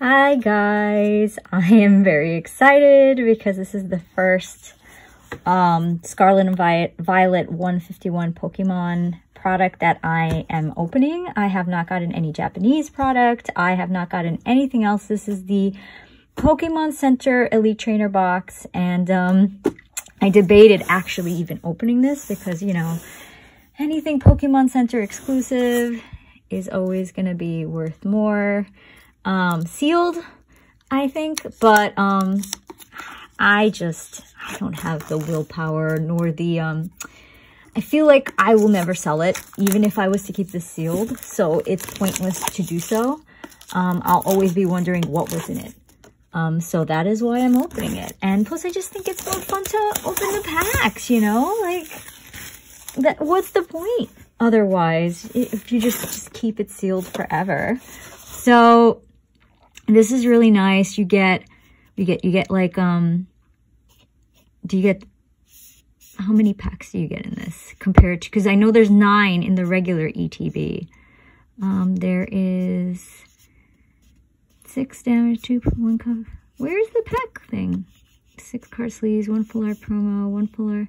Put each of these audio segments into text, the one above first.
Hi guys, I am very excited because this is the first um, Scarlet and Violet 151 Pokemon product that I am opening. I have not gotten any Japanese product. I have not gotten anything else. This is the Pokemon Center Elite Trainer box and um, I debated actually even opening this because, you know, anything Pokemon Center exclusive is always going to be worth more um, sealed, I think, but um, I just, I don't have the willpower nor the, um, I feel like I will never sell it, even if I was to keep this sealed, so it's pointless to do so. Um, I'll always be wondering what was in it. Um, so that is why I'm opening it. And plus, I just think it's more fun to open the packs, you know? Like, that. what's the point otherwise if you just, just keep it sealed forever? So this is really nice. You get, you get, you get like, um, do you get, how many packs do you get in this compared to, because I know there's nine in the regular ETB. Um, there is six damage, two, one cup. Where's the pack thing? Six card sleeves, one full art promo, one full art.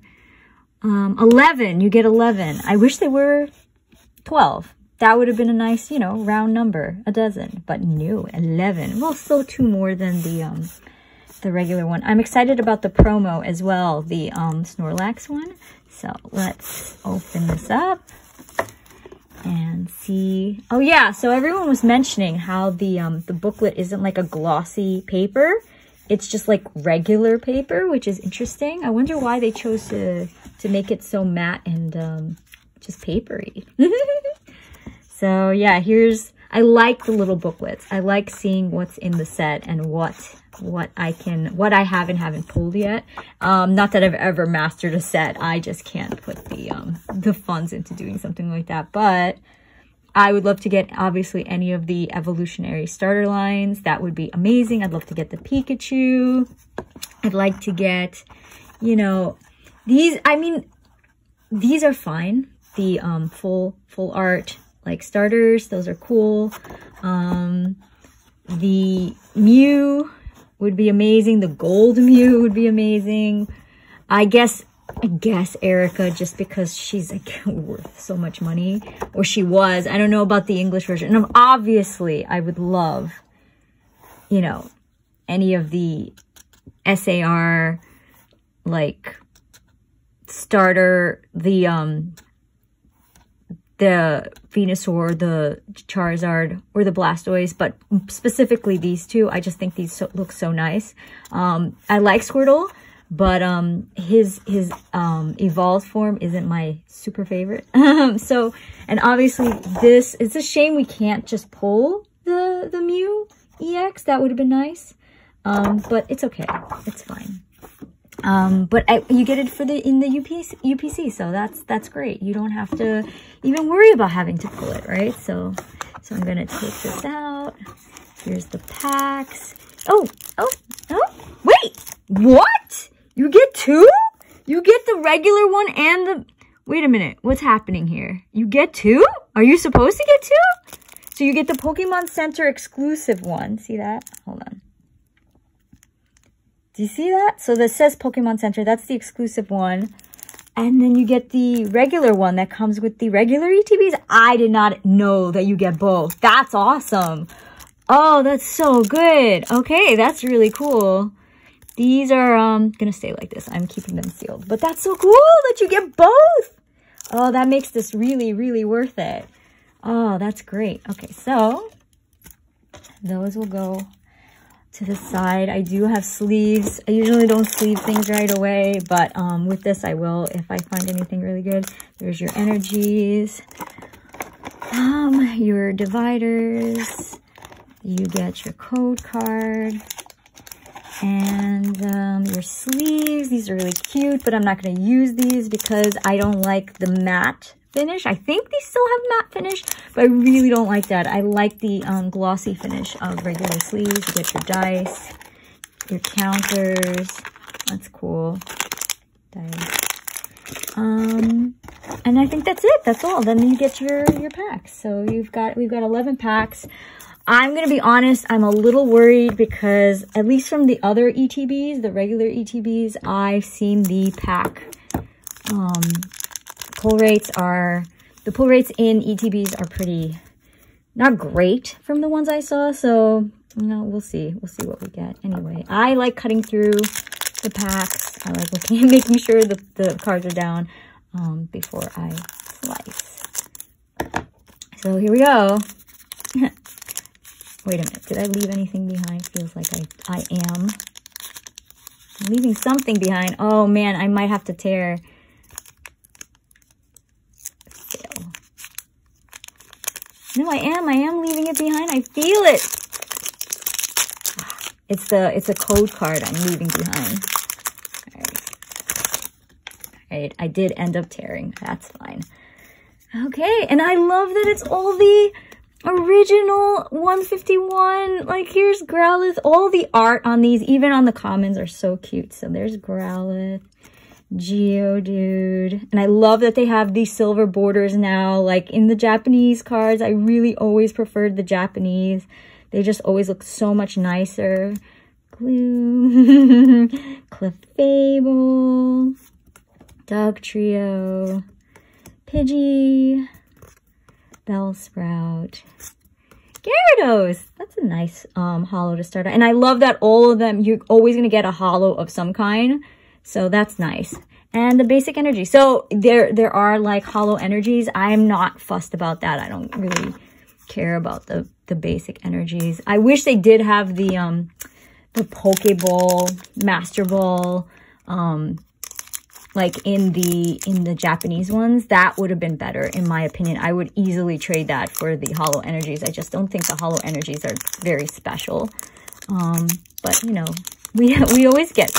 Um, 11, you get 11. I wish they were 12 that would have been a nice, you know, round number, a dozen. But no, 11. Well, still two more than the um, the regular one. I'm excited about the promo as well, the um, Snorlax one. So let's open this up and see. Oh yeah, so everyone was mentioning how the um, the booklet isn't like a glossy paper. It's just like regular paper, which is interesting. I wonder why they chose to, to make it so matte and um, just papery. So yeah, here's, I like the little booklets. I like seeing what's in the set and what what I can, what I haven't haven't pulled yet. Um, not that I've ever mastered a set. I just can't put the, um, the funds into doing something like that. But I would love to get, obviously, any of the evolutionary starter lines. That would be amazing. I'd love to get the Pikachu. I'd like to get, you know, these, I mean, these are fine. The um, full, full art like starters. Those are cool. Um, the Mew would be amazing. The gold Mew would be amazing. I guess, I guess Erica, just because she's like worth so much money, or she was. I don't know about the English version. And obviously, I would love, you know, any of the SAR, like, starter, the, um, the Venusaur, the Charizard, or the Blastoise, but specifically these two. I just think these so, look so nice. Um, I like Squirtle, but um, his his um, evolved form isn't my super favorite. so, and obviously this, it's a shame we can't just pull the, the Mew EX. That would have been nice. Um, but it's okay. It's fine. Um, but I, you get it for the in the UPC, UPC, so that's that's great. You don't have to even worry about having to pull it, right? So, so I'm gonna take this out. Here's the packs. Oh, oh, oh! Wait, what? You get two? You get the regular one and the. Wait a minute, what's happening here? You get two? Are you supposed to get two? So you get the Pokemon Center exclusive one. See that? Hold on. Do you see that? So this says Pokemon Center. That's the exclusive one. And then you get the regular one that comes with the regular ETBs. I did not know that you get both. That's awesome. Oh, that's so good. Okay, that's really cool. These are um gonna stay like this. I'm keeping them sealed. But that's so cool that you get both. Oh, that makes this really, really worth it. Oh, that's great. Okay, so those will go to the side. I do have sleeves. I usually don't sleeve things right away, but um, with this I will if I find anything really good. There's your energies, um, your dividers. You get your code card and um, your sleeves. These are really cute, but I'm not going to use these because I don't like the matte finish. I think they still have matte finish, but I really don't like that. I like the um, glossy finish of regular sleeves. You get your dice, your counters. That's cool. Dice. Um, and I think that's it. That's all. Then you get your, your packs. So you've got, we've got 11 packs. I'm going to be honest, I'm a little worried because at least from the other ETBs, the regular ETBs, I've seen the pack um, pull rates are, the pull rates in ETBs are pretty, not great from the ones I saw. So, you know, we'll see. We'll see what we get. Anyway, I like cutting through the packs. I like looking making sure the, the cards are down um, before I slice. So here we go. Wait a minute. Did I leave anything behind? Feels like I, I am. I'm leaving something behind. Oh, man. I might have to tear. No, I am. I am leaving it behind. I feel it. It's the it's a code card I'm leaving behind. All right. All right. I did end up tearing. That's fine. Okay. And I love that it's all the original 151. Like, here's Growlithe. All the art on these, even on the commons, are so cute. So there's Growlithe, Geodude. And I love that they have these silver borders now. Like, in the Japanese cards, I really always preferred the Japanese. They just always look so much nicer. Gloom, Clefable, Dugtrio, Pidgey, Bellsprout, Gyarados. That's a nice um, holo to start. out. And I love that all of them, you're always going to get a hollow of some kind. So that's nice. And the basic energy. So there, there are like hollow energies. I'm not fussed about that. I don't really care about the, the basic energies. I wish they did have the, um, the Pokeball, Master Ball, um, like in the in the Japanese ones, that would have been better in my opinion. I would easily trade that for the hollow energies. I just don't think the hollow energies are very special. Um, but you know, we we always get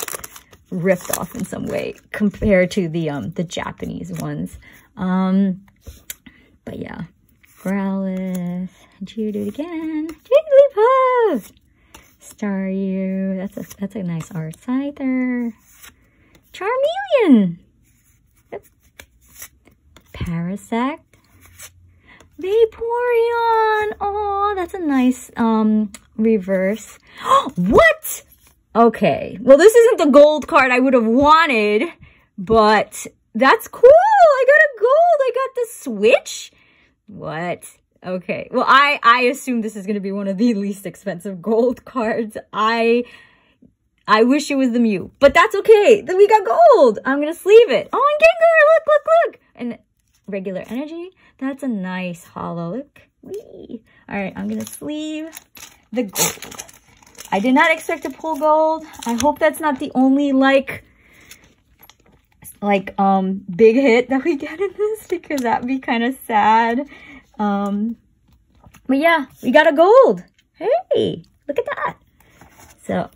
ripped off in some way compared to the um the Japanese ones. Um, but yeah, Growlithe, Geodude again, Jigglypuff, Staryu. That's a that's a nice art Scyther. Charmeleon. Yep. Parasect. Vaporeon. Oh, that's a nice um reverse. what? Okay. Well, this isn't the gold card I would have wanted, but that's cool. I got a gold. I got the switch. What? Okay. Well, I, I assume this is going to be one of the least expensive gold cards. I I wish it was the Mew, but that's okay. Then we got gold. I'm going to sleeve it. Oh, and Gengar, look, look, look. And regular energy. That's a nice hollow. Look. Whee. All right, I'm going to sleeve the gold. I did not expect to pull gold. I hope that's not the only, like, like, um, big hit that we get in this because that'd be kind of sad. Um, but yeah, we got a gold. Hey, look at that. So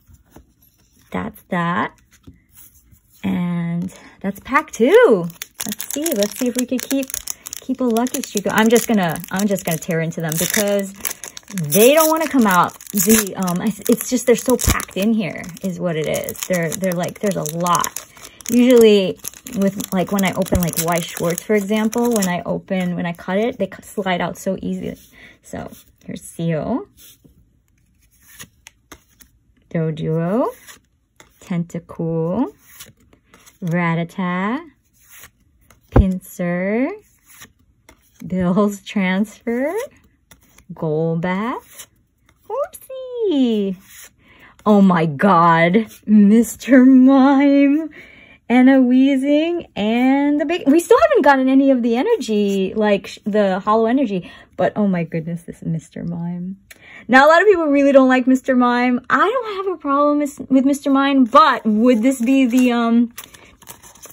that's that. And that's pack two. Let's see. Let's see if we could keep keep a lucky streak. I'm just gonna I'm just gonna tear into them because they don't want to come out. The um, it's just they're so packed in here, is what it is. They're they're like there's a lot. Usually, with like when I open like Weiss Schwarz for example, when I open when I cut it, they slide out so easily. So here's Seel, Doduo, Tentacool, Rattata, Pinsir, Bill's Transfer, Golbat, Whoopsie. Oh my god, Mr. Mime and a Weezing and the big, we still haven't gotten any of the energy, like the hollow energy, but oh my goodness, this Mr. Mime. Now, a lot of people really don't like Mr. Mime. I don't have a problem with Mr. Mime, but would this be the, um,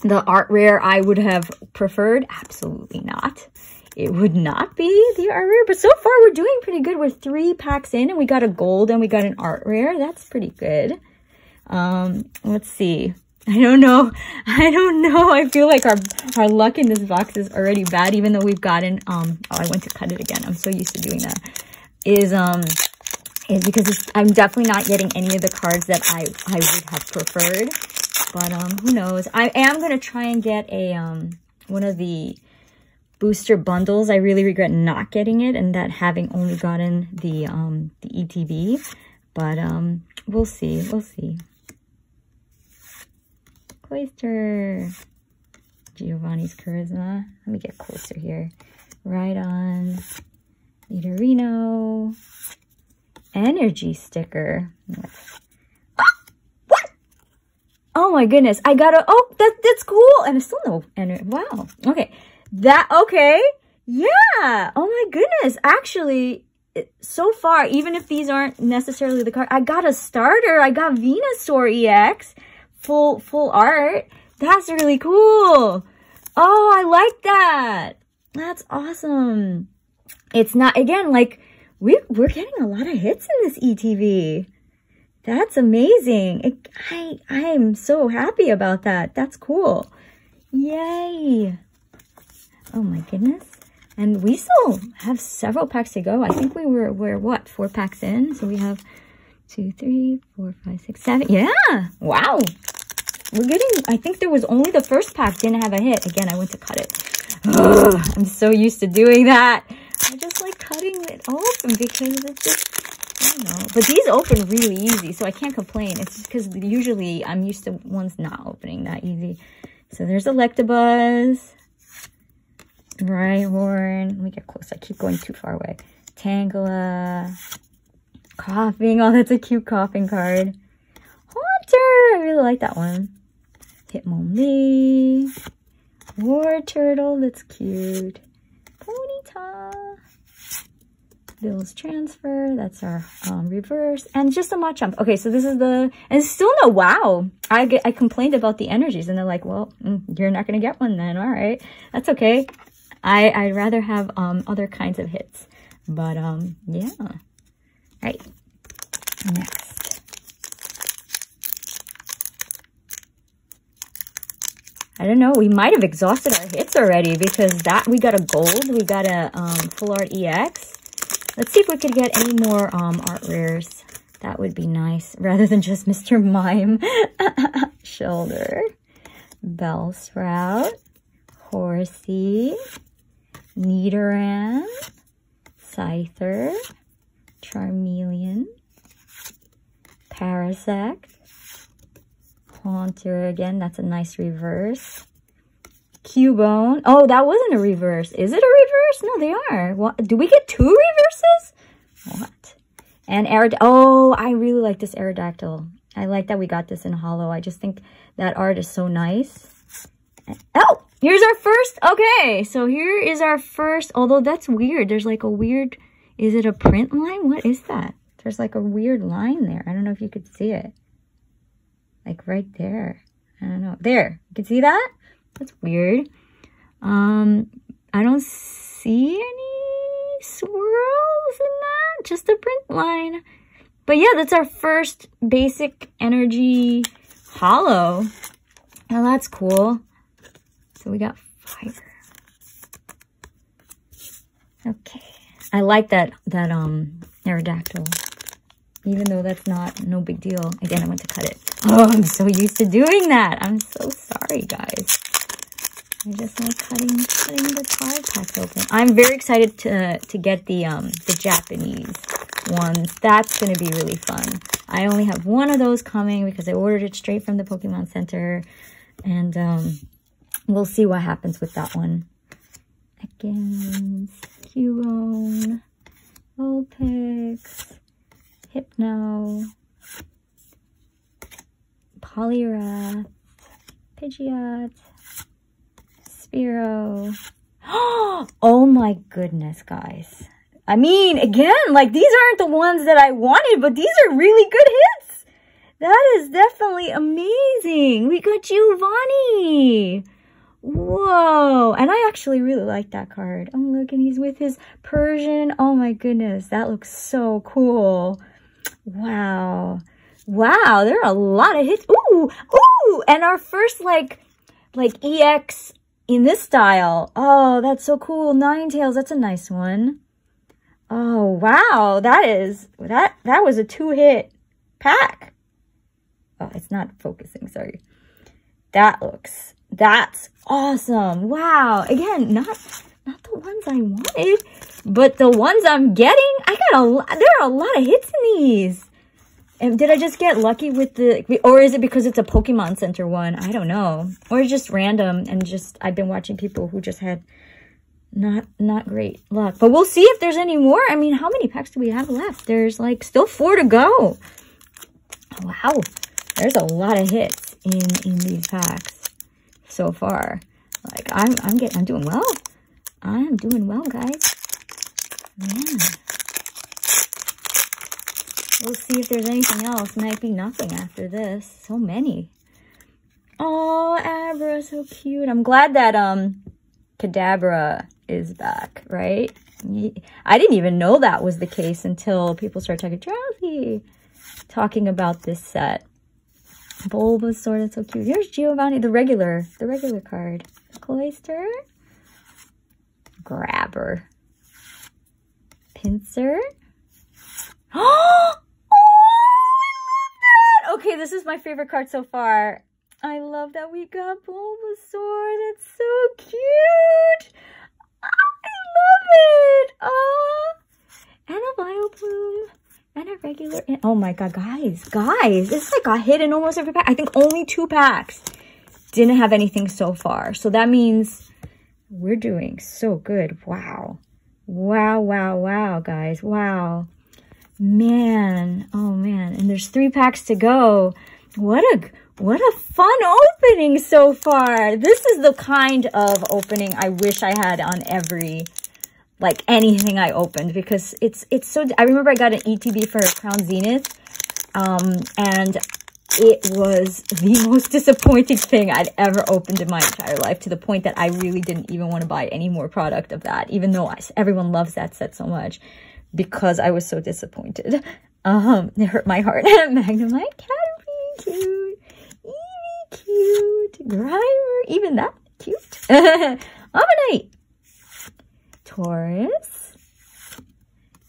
the art rare I would have preferred? Absolutely not. It would not be the art rare, but so far we're doing pretty good. We're three packs in and we got a gold and we got an art rare. That's pretty good. Um, let's see. I don't know. I don't know. I feel like our, our luck in this box is already bad, even though we've gotten, um, oh, I went to cut it again. I'm so used to doing that is um is because I'm definitely not getting any of the cards that I, I would have preferred. But um, who knows? I am going to try and get a um one of the booster bundles. I really regret not getting it and that having only gotten the um, the ETB. But um, we'll see. We'll see. Cloyster. Giovanni's Charisma. Let me get closer here. Right on. Nidorino. Energy sticker. what? Oh my goodness. I got a, oh, that, that's cool. And it's still no, and wow. Okay. That, okay. Yeah. Oh my goodness. Actually, so far, even if these aren't necessarily the card, I got a starter. I got Venusaur EX, full, full art. That's really cool. Oh, I like that. That's awesome. It's not, again, like, we, we're getting a lot of hits in this ETB. That's amazing. It, I, I am so happy about that. That's cool. Yay. Oh my goodness. And we still have several packs to go. I think we were, we're what, four packs in? So we have two, three, four, five, six, seven. Yeah. Wow. We're getting, I think there was only the first pack didn't have a hit. Again, I went to cut it. Ugh, I'm so used to doing that. I just like cutting it open because it's just, I don't know. But these open really easy, so I can't complain. It's just because usually I'm used to ones not opening that easy. So there's Electabuzz. Rhyhorn. Let me get close. I keep going too far away. Tangela. Koffing. Oh, that's a cute Koffing card. Haunter. I really like that one. Hitmonlee. Wartortle. That's cute. Ponyta. Bill's transfer. That's our um, reverse. And just a Machamp. Okay, so this is the... And still no wow. I get, I complained about the energies. And they're like, well, mm, you're not going to get one then. All right. That's okay. I, I'd rather have um, other kinds of hits. But, um, yeah. All right. Next. I don't know. We might have exhausted our hits already because that we got a gold. We got a um, full art EX. Let's see if we could get any more um, art rares. That would be nice rather than just Mr. Mime. Shellder. Bellsprout. Horsea. Nidoran, Scyther, Charmeleon, Parasect, Haunter again. That's a nice reverse. Cubone. Oh, that wasn't a reverse. Is it a reverse? No, they are. What? Do we get two reverses? What? And Aerod... Oh, I really like this Aerodactyl. I like that we got this in hollow. I just think that art is so nice. Oh, Here's our first, okay, so here is our first, although that's weird. There's like a weird, is it a print line? What is that? There's like a weird line there. I don't know if you could see it. Like right there. I don't know. There, you can see that? That's weird. Um, I don't see any swirls in that, just a print line. But yeah, that's our first basic energy hollow. Now that's cool. So we got five. Okay. I like that, that um Aerodactyl. Even though that's not no big deal. Again, I went to cut it. Oh, I'm so used to doing that. I'm so sorry, guys. I just like cutting cutting the card packs open. I'm very excited to to get the um the Japanese ones. That's gonna be really fun. I only have one of those coming because I ordered it straight from the Pokemon Center. And um We'll see what happens with that one. Again, Cubone, Vulpix, Hypno, Poliwrath, Pidgeot, Spearow. Oh my goodness, guys. I mean, again, like these aren't the ones that I wanted, but these are really good hits. That is definitely amazing. We got Giovanni. Whoa. And I actually really like that card. Oh, look, and he's with his Persian. Oh my goodness. That looks so cool. Wow. Wow. There are a lot of hits. Ooh. Ooh. And our first like, like EX in this style. Oh, that's so cool. Ninetales. That's a nice one. Oh, wow. That is, that, that was a two hit pack. Oh, it's not focusing. Sorry. That looks that's awesome. Wow. Again, not not the ones I wanted, but the ones I'm getting, I got a lot, there are a lot of hits in these. And did I just get lucky with the, or is it because it's a Pokemon Center one? I don't know. Or just random and just, I've been watching people who just had not, not great luck. But we'll see if there's any more. I mean, how many packs do we have left? There's like still four to go. Wow. There's a lot of hits in, in these packs so far. Like I'm, I'm getting, I'm doing well. I'm doing well, guys. Yeah. We'll see if there's anything else. Might be nothing after this. So many. Oh, Abra, so cute. I'm glad that um Kadabra is back, right? I didn't even know that was the case until people started talking drowsy, talking about this set. Bulbasaur, that's so cute. Here's Giovanni, the regular, the regular card. Cloyster. Grabber. Pinsir. Oh, I love that! Okay, this is my favorite card so far. I love that we got Bulbasaur. That's so cute. I love it. Oh, and a Vileplume. And a regular, oh my god, guys, guys, this like got hit in almost every pack. I think only two packs didn't have anything so far. So that means we're doing so good. Wow. Wow, wow, wow, guys. Wow. Man, oh man. And there's three packs to go. What a, what a fun opening so far. This is the kind of opening I wish I had on every, like anything I opened because it's, it's so, I remember I got an ETB for Crown Zenith. Um, and it was the most disappointing thing I'd ever opened in my entire life to the point that I really didn't even want to buy any more product of that, even though I, everyone loves that set so much because I was so disappointed. Um, it hurt my heart. Magnemite, Caterpie, cute. Eevee, cute. Grimer, even that, cute. Omanyte. Tauros.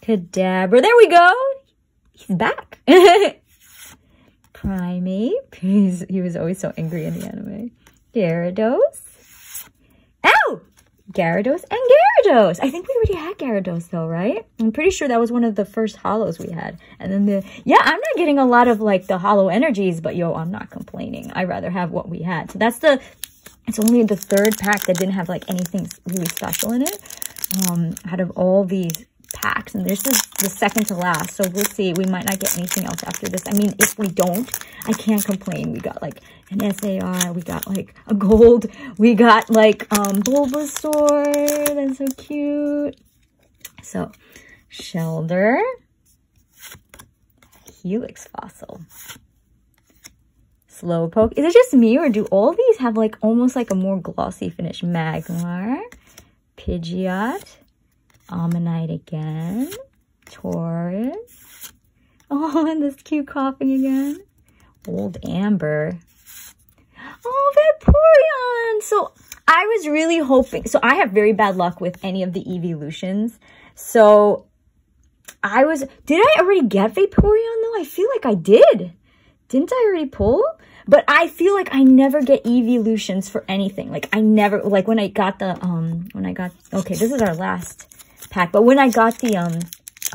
Kadabra. There we go. He's back. Primeape. He's, he was always so angry in the anime. Gyarados. Ow! Gyarados and Gyarados. I think we already had Gyarados though, right? I'm pretty sure that was one of the first hollows we had. And then the, yeah, I'm not getting a lot of like the hollow energies, but yo, I'm not complaining. I'd rather have what we had. So that's the, it's only the third pack that didn't have like anything really special in it. Um, out of all these packs and this is the second to last so we'll see. We might not get anything else after this. I mean if we don't i can't complain. We got like an sar we got like a gold we got like um bulbasaur that's so cute. So Shellder helix fossil. Slowpoke. Is it just me or do all these have like almost like a more glossy finish? Magmar pidgeot Omanyte again. Tauros. Oh, and this cute Koffing again. Old Amber. Oh, Vaporeon! So I was really hoping, so I have very bad luck with any of the evolutions. So I was, did I already get Vaporeon though? I feel like I did. Didn't I already pull? But I feel like I never get evolutions for anything. Like I never, like when I got the, um, when I got, okay, this is our last pack. But when I got the um,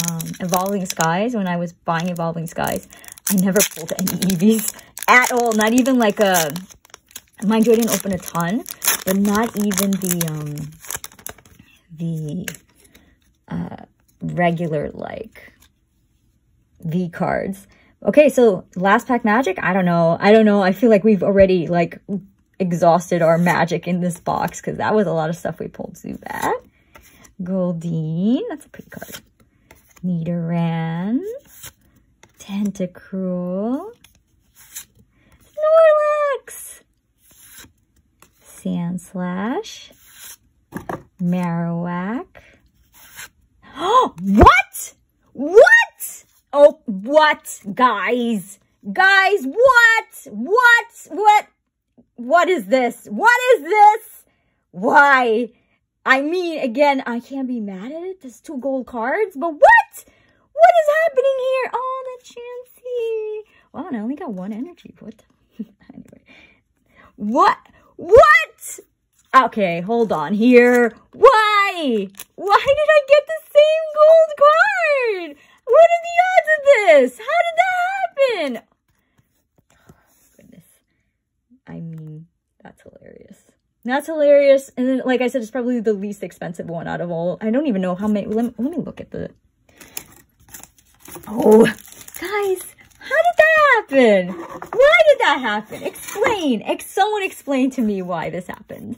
um, Evolving Skies, when I was buying Evolving Skies, I never pulled any Eevees at all. Not even like a... Mind you, I didn't open a ton, but not even the, um, the, uh, regular, like, V cards. Okay, so last pack magic? I don't know. I don't know. I feel like we've already, like, exhausted our magic in this box because that was a lot of stuff we pulled. Do that. Goldeen, that's a pretty card. Nidoran, Tentacruel, Snorlax, Sandslash, Marowak. What? What? Oh, what? Guys, guys, what? What? What? What is this? What is this? Why? I mean, again, I can't be mad at it. There's two gold cards, but what? What is happening here? Oh, the Chansey. Wow, I only got one energy. What? anyway. What? What? Okay, hold on here. Why? Why did I get the same gold card? What are the this? How did that happen? Goodness. I mean, that's hilarious. That's hilarious. And then, like I said, it's probably the least expensive one out of all. I don't even know how many. Let me, let me look at the... Oh, guys, how did that happen? Why did that happen? Explain. Ex someone explain to me why this happened.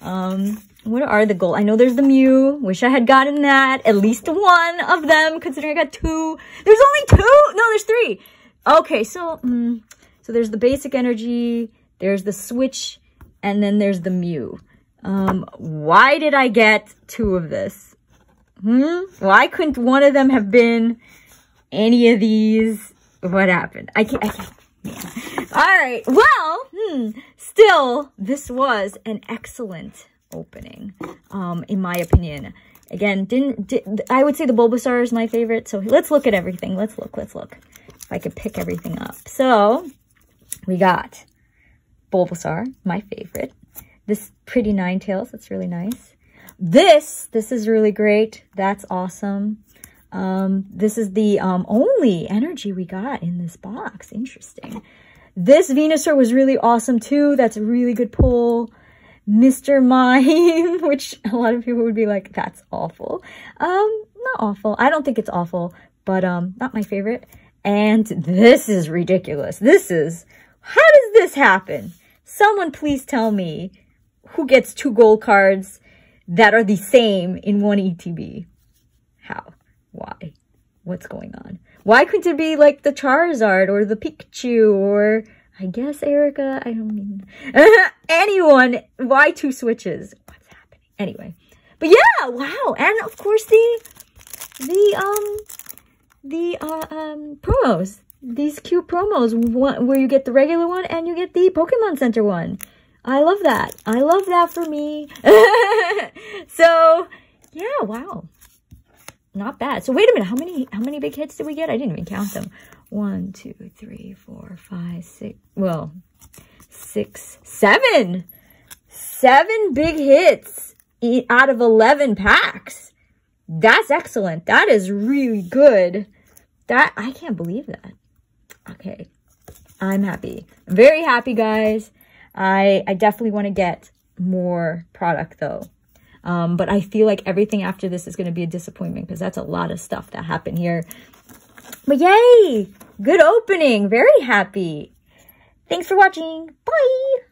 Um, what are the goals? I know there's the Mew. Wish I had gotten that. At least one of them, considering I got two. There's only two? No, there's three. Okay, so, um, so there's the basic energy, there's the switch, and then there's the Mew. Um, why did I get two of this? Hmm? Why couldn't one of them have been any of these? What happened? I can't, I can't. Yeah. All right. Well, hmm, still, this was an excellent opening, um, in my opinion. Again, didn't, did, I would say the Bulbasaur is my favorite. So let's look at everything. Let's look, let's look. If I could pick everything up. So we got Bulbasaur, my favorite. This pretty Ninetales. that's really nice. This, this is really great. That's awesome. Um, this is the um, only energy we got in this box. Interesting. This Venusaur was really awesome too. That's a really good pull. Mr. Mime, which a lot of people would be like, that's awful. Um, not awful. I don't think it's awful, but um, not my favorite. And this is ridiculous. This is, how does this happen? Someone please tell me who gets two gold cards that are the same in one ETB. How? Why? What's going on? Why couldn't it be like the Charizard or the Pikachu or I guess Erica? I don't mean anyone. Why two switches? What's happening? Anyway, but yeah, wow, and of course the the um the uh, um promos. These cute promos where you get the regular one and you get the Pokemon Center one. I love that. I love that for me. so, yeah, wow not bad. So wait a minute, how many how many big hits did we get? I didn't even count them. One, two, three, four, five, six. Well, six, seven, seven big hits out of eleven packs. That's excellent. That is really good. That I can't believe that. Okay, I'm happy. Very happy, guys. I I definitely want to get more product though. Um, but I feel like everything after this is going to be a disappointment because that's a lot of stuff that happened here. But yay! Good opening. Very happy. Thanks for watching. Bye!